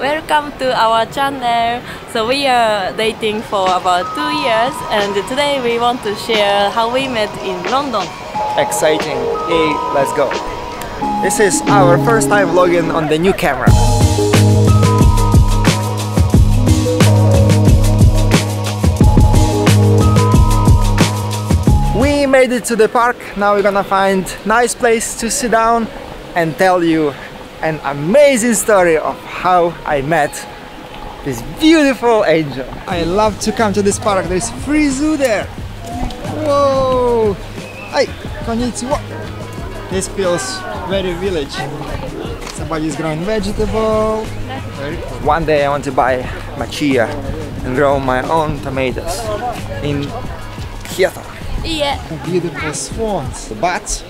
Welcome to our channel. So we are dating for about two years and today we want to share how we met in London. Exciting. Hey, let's go. This is our first time vlogging on the new camera. We made it to the park. Now we're gonna find nice place to sit down and tell you an amazing story of how I met this beautiful angel. I love to come to this park. There's free zoo there. Whoa! Hi, konnichiwa. This feels very village. Somebody's growing vegetable. One day I want to buy machiya and grow my own tomatoes in Kyoto. Yeah. Beautiful swans, but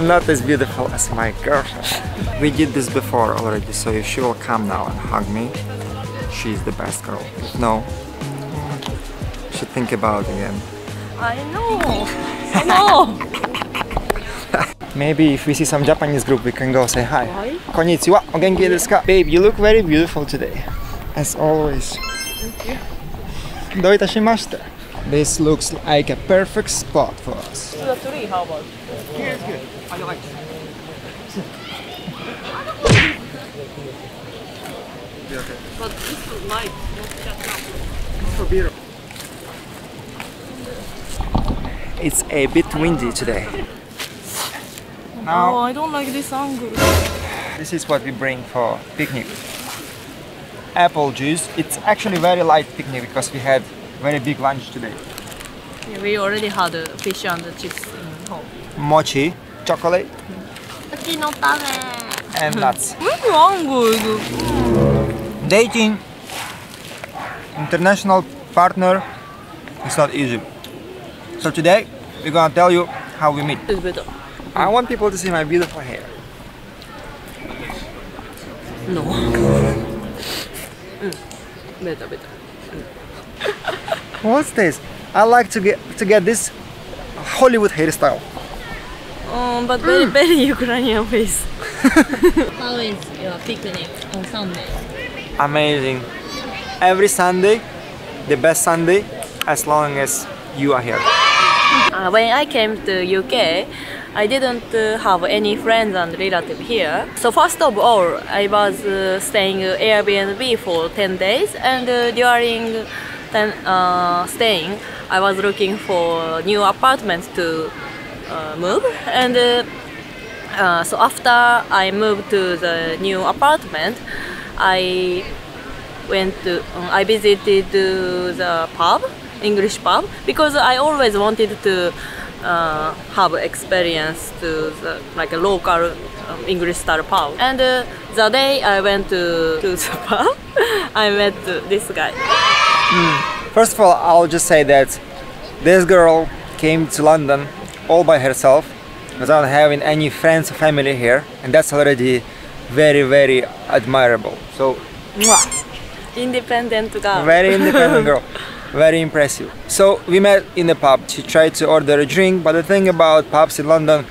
not as beautiful as my girl. We did this before already, so if she will come now and hug me, she's the best girl. If no, you should think about it again. I know. I know. Maybe if we see some Japanese group, we can go say hi. Hi. Konnichiwa, o genki desu ka? Babe, you look very beautiful today. As always. Thank you. This looks like a perfect spot for us. the tree, how about? Here is good. How do you like? But this is light, not shut up. For beer. It's a bit windy today. Oh, I don't like this angle. this is what we bring for picnic. Apple juice. It's actually very light picnic because we had very big lunch today. Yeah, we already had uh, fish and the chips in home. Mochi, chocolate. And nuts. What's wrong Dating international partner is not easy. So today we're gonna tell you how we meet. I want people to see my beautiful hair. No. Better, better. What's this? I like to get to get this Hollywood hairstyle. Um, but very, very Ukrainian face. How is your picnic on Sunday? Amazing. Every Sunday, the best Sunday, as long as you are here. Uh, when I came to UK, I didn't uh, have any friends and relatives here. So first of all, I was uh, staying uh, Airbnb for 10 days and uh, during ten, uh, staying, I was looking for new apartments to move and uh, uh, so after I moved to the new apartment, I went to I visited uh, the pub, English pub, because I always wanted to uh, have experience to the, like a local um, English style pub. And uh, the day I went to, to the pub, I met uh, this guy. First of all, I'll just say that this girl came to London all by herself without having any friends or family here, and that's already very, very admirable. So, Independent girl. very independent girl, very impressive. So we met in the pub. She tried to order a drink, but the thing about pubs in London,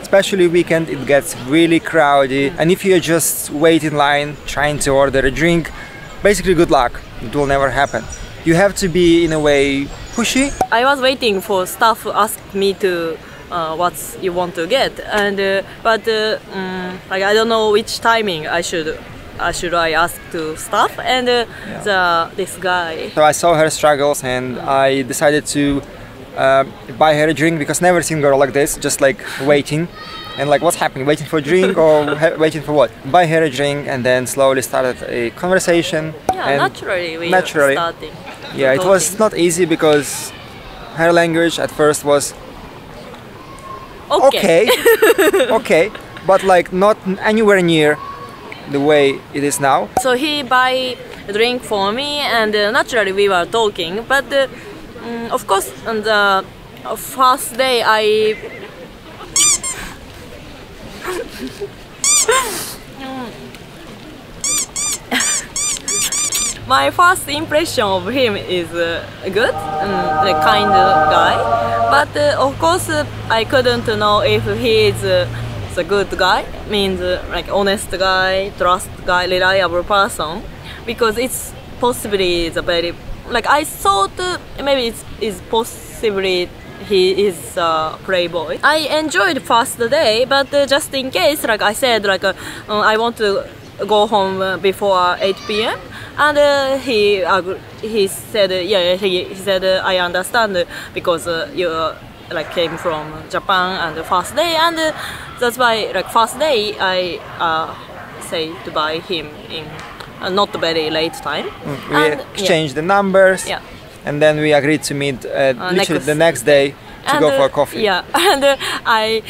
especially weekend, it gets really crowded. Mm. And if you just wait in line trying to order a drink, basically good luck. It will never happen. You have to be in a way pushy. I was waiting for staff to ask me to uh, what you want to get, and uh, but uh, mm, like I don't know which timing I should uh, should I ask to staff and uh, the this guy. So I saw her struggles and I decided to uh, buy her a drink because never seen girl like this, just like waiting. And like, what's happening? Waiting for a drink or ha- waiting for what? Buy her a drink and then slowly started a conversation. Yeah, and naturally we naturally. starting. Yeah, it was not easy because her language at first was okay. okay, okay, but like not anywhere near the way it is now. So he buy a drink for me, and uh, naturally we were talking. But uh, mm, of course, on the first day I. My first impression of him is uh, good, the kind guy. But uh, of course, uh, I couldn't know if he is the good guy, means uh, like honest guy, trust guy, reliable person. because it's possibly the very like I thought uh, maybe it's is possibly he is a playboy. I enjoyed first day, but uh, just in case, like I said, like I want to go home before 8 p.m. And uh, he agr- he said, uh, yeah, he, he said, uh, I understand uh, because uh, you uh, like came from Japan and the first day, and uh, that's why like first day I uh, say to buy him in uh, not very late time. We And, exchanged the numbers, Yeah. and then we agreed to meet uh, literally next- the next day to and, go uh, for coffee. Yeah, and uh, I,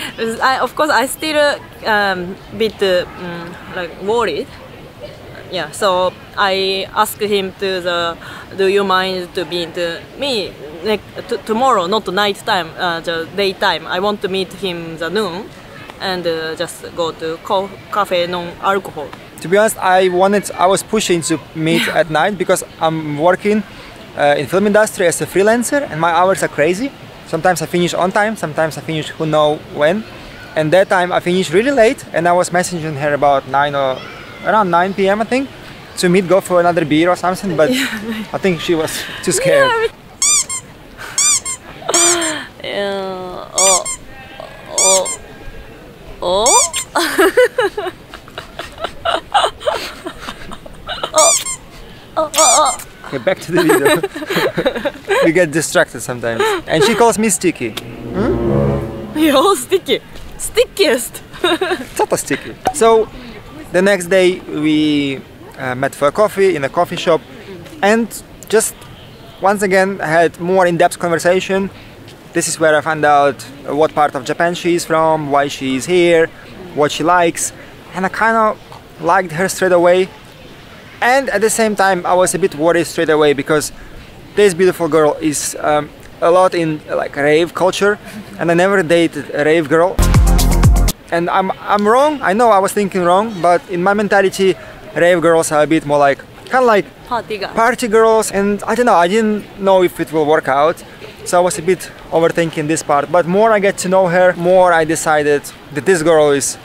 I, of course, I still uh, um, bit uh, mm, like worried. Yeah, so I asked him to the, do you mind to be to me t- tomorrow, not night time, uh, the daytime. I want to meet him the noon, and uh, just go to co- cafe non alcohol. To be honest, I wanted, I was pushing to meet at night because I'm working uh, in film industry as a freelancer, and my hours are crazy. Sometimes I finish on time, sometimes I finish who know when. And that time I finished really late, and I was messaging her about nine or around 9 p.m. I think to meet go for another beer or something but yeah. I think she was too scared. Yeah. yeah. Oh. Oh. Oh. oh. Oh, oh, oh. Okay, back to the video. we get distracted sometimes. And she calls me sticky. Hmm? You're all sticky. Stickiest. Total sticky. So the next day we uh, met for a coffee in a coffee shop and just once again had more in-depth conversation. This is where I found out what part of Japan she is from, why she is here, what she likes, and I kind of liked her straight away. And at the same time, I was a bit worried straight away because this beautiful girl is um, a lot in like rave culture, and I never dated a rave girl and I'm, I'm wrong. I know i was thinking wrong but in my mentality rave girls are a bit more like kind of like Party guy. party girls. And i don't know i didn't know if it will work out. So i was a bit overthinking this part. But more i get to know her more i decided that this girl is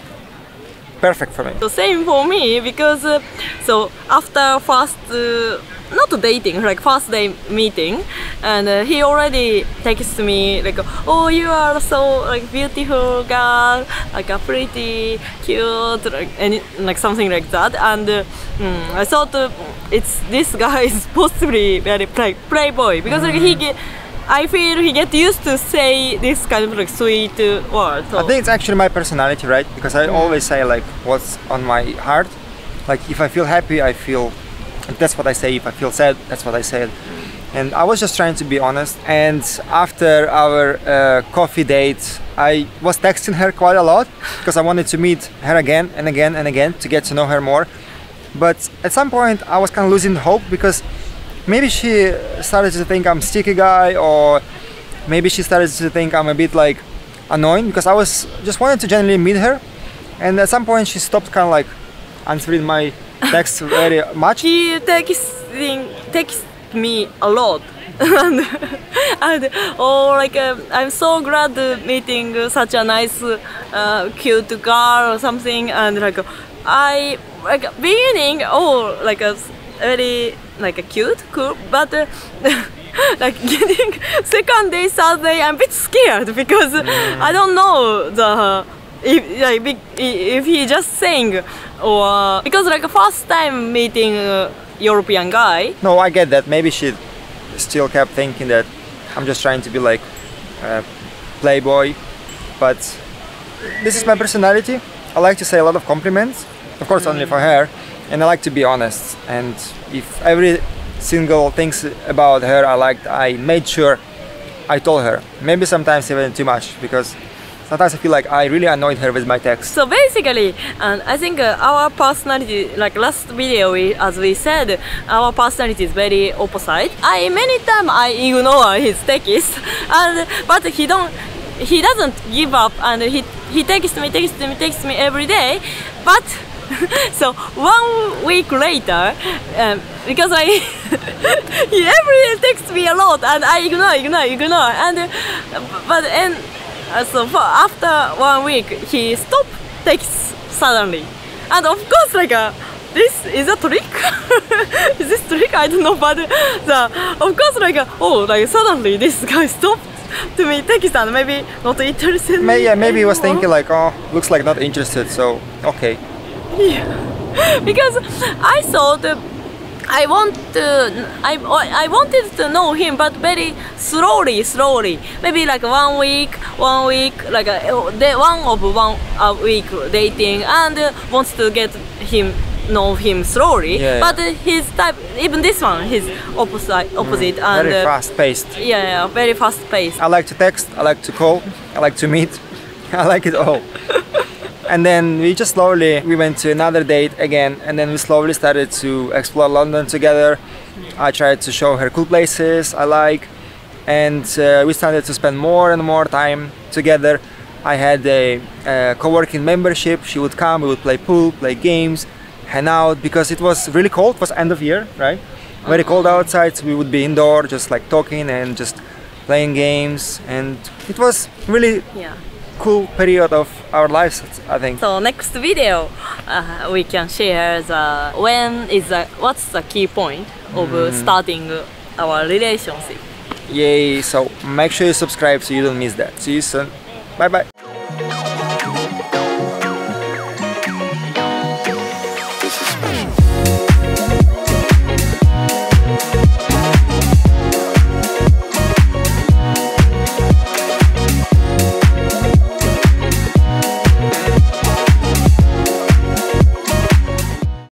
perfect for me. So same for me because uh, so after first uh, not dating like first day meeting and uh, he already texts me like oh you are so like beautiful girl like a pretty cute like any like something like that. And uh, mm, I thought uh, it's this guy is possibly very play, playboy because like, he get I feel he get used to say this kind of like sweet uh, word. So. I think it's actually my personality, right? Because I always say like what's on my heart. Like if I feel happy, I feel. That's what I say. If I feel sad, that's what I say. And I was just trying to be honest. And after our uh, coffee date, I was texting her quite a lot because I wanted to meet her again and again and again to get to know her more. But at some point, I was kind of losing hope because maybe she started to think I'm sticky guy or maybe she started to think I'm a bit like annoying because I was just wanted to generally meet her, and at some point she stopped kind of like answering my texts very much. She texting text me a lot. And, and oh like um, i'm so glad uh, meeting uh, such a nice uh, cute girl or something. And like i like beginning oh like a very like a cute cool but uh, like getting second day third day i'm a bit scared because i don't know the if like if he just saying or because like first time meeting uh, European guy No, I get that. Maybe she still kept thinking that I'm just trying to be like a playboy, but this is my personality. I like to say a lot of compliments, of course, only for her, and I like to be honest. And if every single things about her I liked, I made sure I told her. Maybe sometimes even too much because sometimes I feel like I really annoyed her with my text. So basically, um, I think uh, our personality, like last video, we, as we said, our personality is very opposite. I many time I ignore his text, and but he don't, he doesn't give up, and he he texts me, texts me, texts me every day, but. so one week later, um, because I he every day texts me a lot and I ignore, ignore, ignore, and uh, but and uh, so for after one week he stopped texts suddenly, and of course like uh, this is a trick is this trick? I don't know, but the of course like oh like suddenly this guy stopped to me text and maybe not interested. May, yeah, maybe he was thinking like, oh, looks like not interested, so okay. because I thought uh, I want to, I, I wanted to know him but very slowly slowly. Maybe like one week one week like a, day, one of one a week dating and uh, wants to get him know him slowly. Yeah, but uh, his type even this one his opposite opposite and Very uh, fast paced. yeah, yeah very fast paced I like to text, I like to call, I like to meet, I like it all. And then we just slowly we went to another date again, and then we slowly started to explore London together. I tried to show her cool places I like, and uh, we started to spend more and more time together. I had a, a co-working membership. She would come, we would play pool, play games, hang out because it was really cold. It was end of year, right? Very cold outside. So we would be indoor, just like talking and just playing games, and it was really yeah cool period of our lives. I think. So next video, uh, we can share the when is the what's the key point of uh, starting our relationship. Yay! So make sure you subscribe so you don't miss that. See you soon. Bye bye.